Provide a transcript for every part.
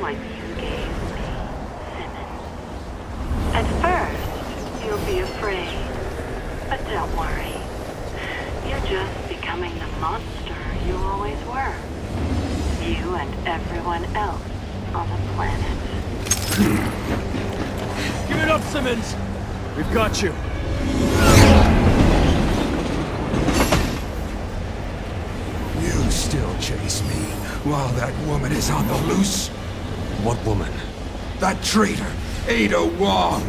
what you gave me, Simmons. At first, you'll be afraid. But don't worry. You're just becoming the monster you always were. You and everyone else on the planet. Give it up, Simmons! We've got you. You still chase me while that woman is on the loose? What woman? That traitor, Ada Wong.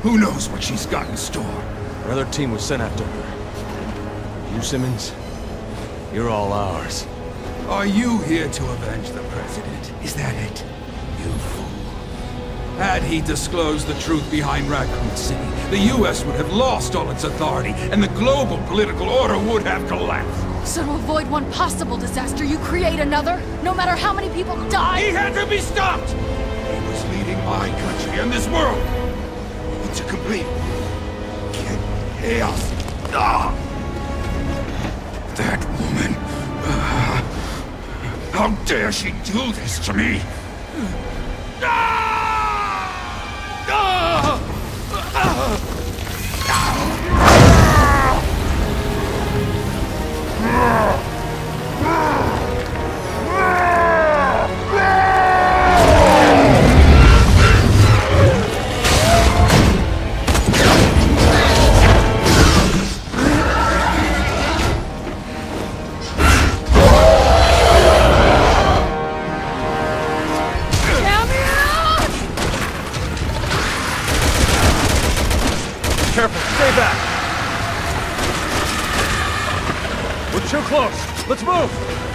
Who knows what she's got in store? Another team was sent after her. You, Simmons? You're all ours. Are you here to avenge the President? Is that it? You fool. Had he disclosed the truth behind Raccoon City, the U.S. would have lost all its authority, and the global political order would have collapsed. So to avoid one possible disaster, you create another? No matter how many people die? He had to be stopped! He was leading my country and this world into complete chaos. Ah! That woman. Ah! how dare she do this to me? Careful, stay back! We're too close! Let's move!